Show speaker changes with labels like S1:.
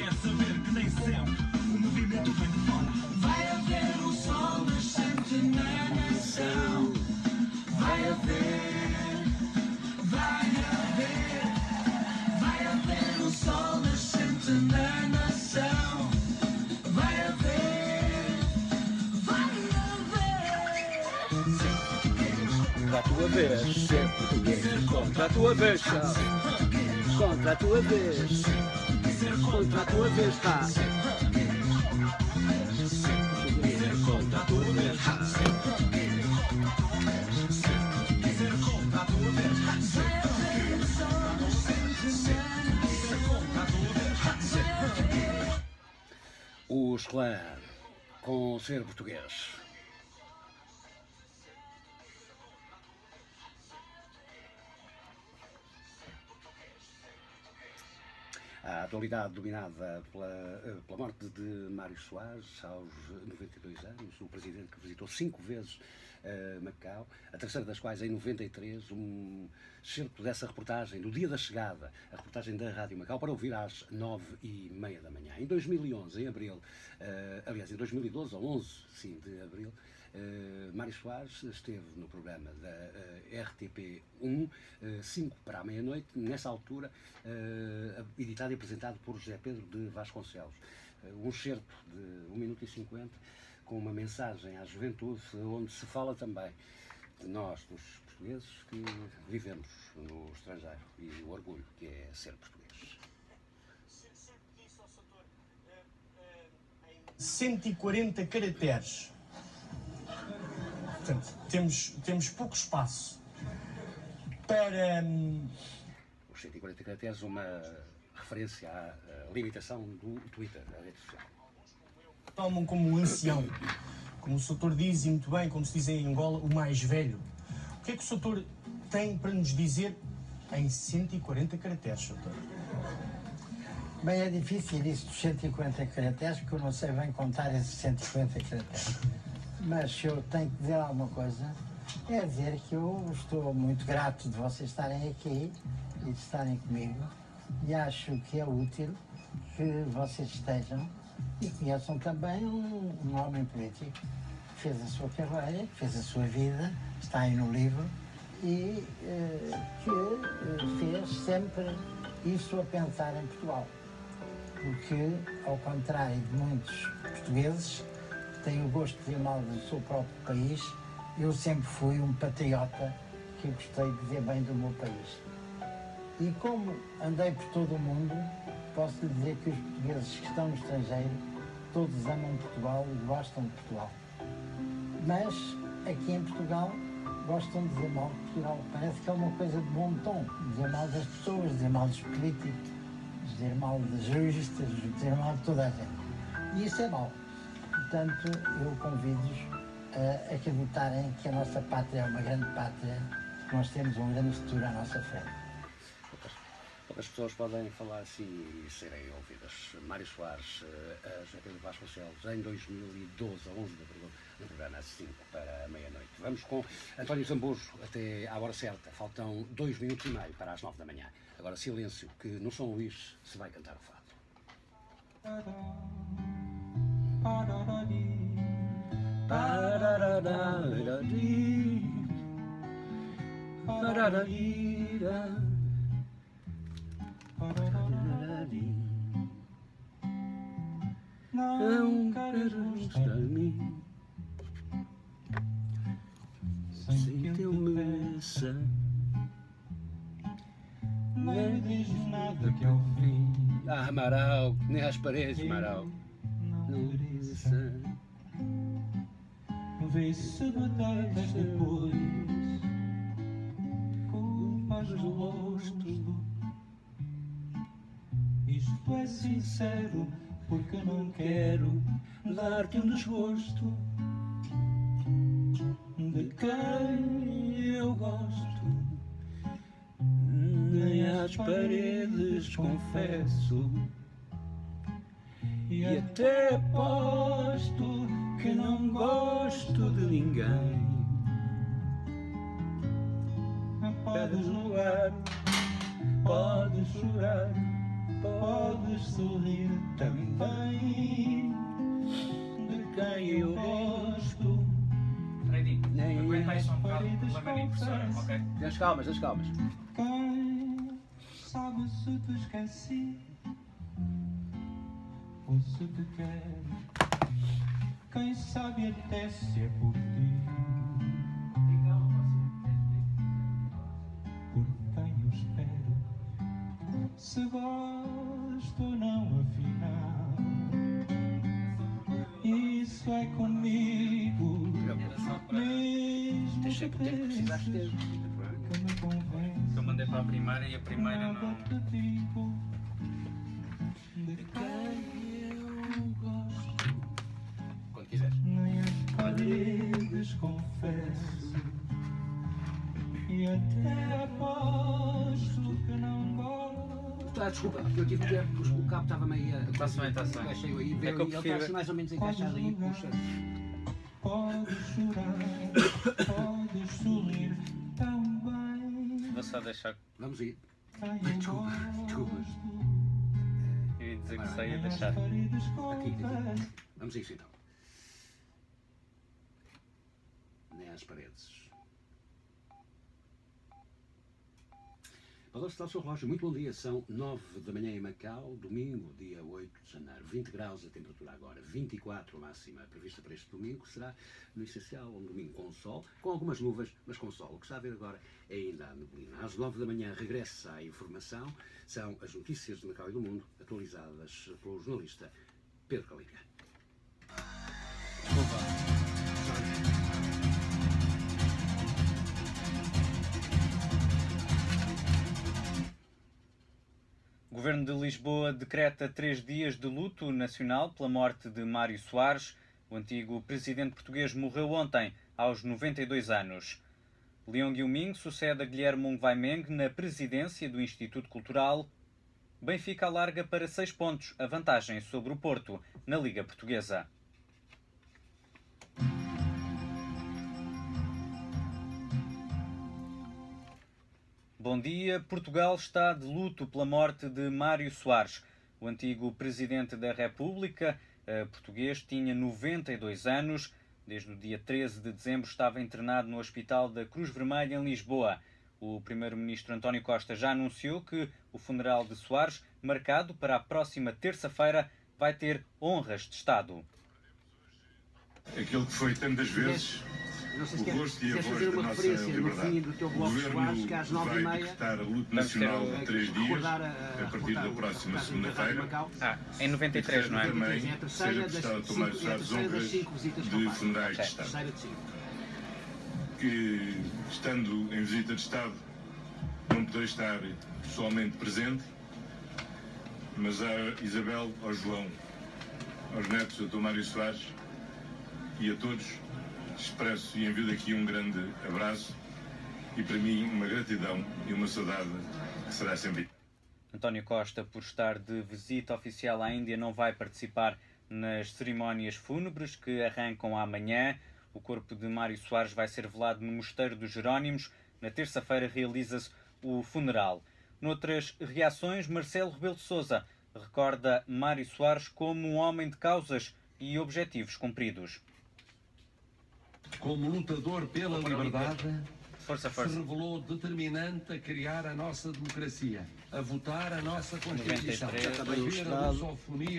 S1: quer saber que nem sempre o movimento vem de fora.
S2: Vai haver um sol nascente na nação. Vai haver, vai haver, vai haver um sol nascente na nação. Vai haver, vai haver.
S3: Contra a tua vez, ser português. Contra a tua vez, chá. Contra a tua vez. Contra a tua vez, tá. Contra a tua vez, tá. Os clã com ser português. A atualidade dominada pela, eh, pela morte de Mário Soares aos 92 anos, o presidente que visitou cinco vezes eh, Macau, a terceira das quais em 93, um certo dessa reportagem, do dia da chegada, a reportagem da Rádio Macau, para ouvir às nove e meia da manhã. Em 2011, em abril, eh, aliás, em 2012, ou 11, sim, de abril, Uh, Mário Soares esteve no programa da uh, RTP1, 5 para a meia-noite, nessa altura, uh, editado e apresentado por José Pedro de Vasconcelos. um certo de 1 minuto e 50, com uma mensagem à juventude, onde se fala também de nós, dos portugueses, que vivemos no estrangeiro e o orgulho que é ser português.
S4: 140 caracteres. Portanto, temos, temos pouco espaço para.
S3: Os 140 caracteres, uma referência à, limitação do Twitter, da rede social.
S4: tomam como um ancião. Como o Soutor diz, e muito bem, como se diz em Angola, o mais velho. O que é que o Soutor tem para nos dizer em 140 caracteres, Soutor?
S5: Bem, é difícil isso dos 150 caracteres, porque eu não sei bem contar esses 150 caracteres. Mas eu tenho que dizer alguma coisa, é dizer que eu estou muito grato de vocês estarem aqui e de estarem comigo. E acho que é útil que vocês estejam e conheçam também um, um homem político que fez a sua carreira, que fez a sua vida, está aí no livro e eh, que eh, fez sempre isso a pensar em Portugal. Porque, ao contrário de muitos portugueses têm o gosto mal do seu próprio país, eu sempre fui um patriota que gostei de ver bem do meu país. E como andei por todo o mundo, posso lhe dizer que os portugueses que estão no estrangeiro, todos amam Portugal e gostam de Portugal. Mas aqui em Portugal gostam de dizer mal de Portugal. Parece que é uma coisa de bom tom, dizer mal das pessoas, dizer mal dos políticos dizer mal dos juristas, dizer mal de toda a gente. E isso é mau. Portanto, eu convido-os a acreditarem que a nossa pátria é uma grande pátria, que nós temos um grande futuro à nossa frente.
S3: Poucas, poucas pessoas podem falar assim e serem ouvidas. Mário Soares, eh, a José Pedro Vasconcelos, em 2012, a 11 de abril, no programa às 5 para a meia-noite. Vamos com António Zambujo até à hora certa. Faltam dois minutos e meio para as 9 da manhã. Agora silêncio, que no São Luís se vai cantar o fado. Não quero estar mim sem teu mesa.
S6: Nem diz nada que o fim.
S3: Ah, Amaral, nem às paredes, Amaral.
S6: Mereça. Vê-se batatas depois. Culpas no rosto. Isto é sincero, porque não quero dar-te um desgosto de quem eu gosto.
S3: Nem às paredes confesso
S6: e até posto que não gosto de ninguém. Podes lugar, podes chorar, podes sorrir também. De quem eu gosto.
S7: Fredinho, aguenta aí só um é bocado, leva
S6: na impressora, ok?
S3: Tens calmas, tens calmas.
S6: Quem sabe se te esqueci? Ou se te quero? Quem sabe até se é por ti? Por quem eu espero? Se gosto ou não, afinal. Isso é comigo, mesmo
S3: o tempo que precisaste
S6: que me convence.
S7: Eu mandei para a primeira e a primeira não.
S6: Até aposto que não gosto.
S3: Tá, desculpa, eu tive que ter, o cabo estava meio. a-
S7: Tá-se bem, tá-se bem.
S3: Encaixei aí,
S7: É que eu
S3: ele está
S7: prefiro-
S3: assim mais ou menos encaixado aí, puxa.
S6: Podes chorar, podes sorrir também.
S7: Vou só deixar.
S3: Vamos ir.
S6: Quem
S3: Desculpa, desculpa.
S7: Eu ia dizer que
S3: Vai,
S7: sei ia deixar.
S3: Aqui, aqui. Vamos a isso então. Nem às paredes. Balanço está o seu relógio. Muito bom dia. São 9 da manhã em Macau, domingo, dia 8 de janeiro. 20 graus a temperatura agora, 24 a máxima prevista para este domingo. Será no essencial um domingo com sol, com algumas nuvens, mas com sol. O que está a ver agora é ainda a neblina. Às 9 da manhã regressa a informação. São as notícias de Macau e do mundo, atualizadas pelo jornalista Pedro Calinha.
S7: O Governo de Lisboa decreta três dias de luto nacional pela morte de Mário Soares. O antigo presidente português morreu ontem, aos 92 anos. Leão Guilming sucede a Guilherme Vaimeng na presidência do Instituto Cultural. Benfica alarga para seis pontos a vantagem sobre o Porto na Liga Portuguesa. Bom dia. Portugal está de luto pela morte de Mário Soares. O antigo presidente da República eh, português tinha 92 anos. Desde o dia 13 de dezembro estava internado no Hospital da Cruz Vermelha em Lisboa. O primeiro-ministro António Costa já anunciou que o funeral de Soares, marcado para a próxima terça-feira, vai ter honras de Estado.
S8: aquilo que foi tantas vezes
S3: Não sei se
S8: o
S3: quer,
S8: rosto e a
S3: queres
S8: voz
S3: fazer
S8: da
S3: uma
S8: nossa
S3: referência no
S8: liberdade.
S3: fim do teu
S8: O
S3: bloco que
S8: governo
S3: às nove e
S8: vai
S3: meia
S8: decretar a luta nacional de três dias
S3: a,
S8: a partir da próxima
S3: a
S8: segunda-feira.
S7: Ah, em 93, não é?
S8: Também
S3: É a
S8: seja
S3: terceira das
S8: prestado
S3: cinco,
S8: tomar
S3: é a
S8: as
S3: terceira das
S8: honras
S3: cinco visitas que
S8: de funerais de. Estado. Que, estando em visita de Estado, não poderei estar pessoalmente presente, mas a Isabel, ao João, aos netos, ao Dr. Mário Soares e a todos, expresso e envio daqui um grande abraço e para mim uma gratidão e uma saudade que será sempre.
S7: António Costa, por estar de visita oficial à Índia, não vai participar nas cerimónias fúnebres que arrancam amanhã. O corpo de Mário Soares vai ser velado no Mosteiro dos Jerónimos. Na terça-feira realiza-se o funeral. Noutras reações, Marcelo Rebelo de Sousa recorda Mário Soares como um homem de causas e objetivos cumpridos.
S9: Como lutador pela liberdade,
S7: Força,
S9: se
S7: força.
S9: revelou determinante a criar a nossa democracia, a votar a nossa Constituição,
S7: 93,
S9: a ver a lusofonia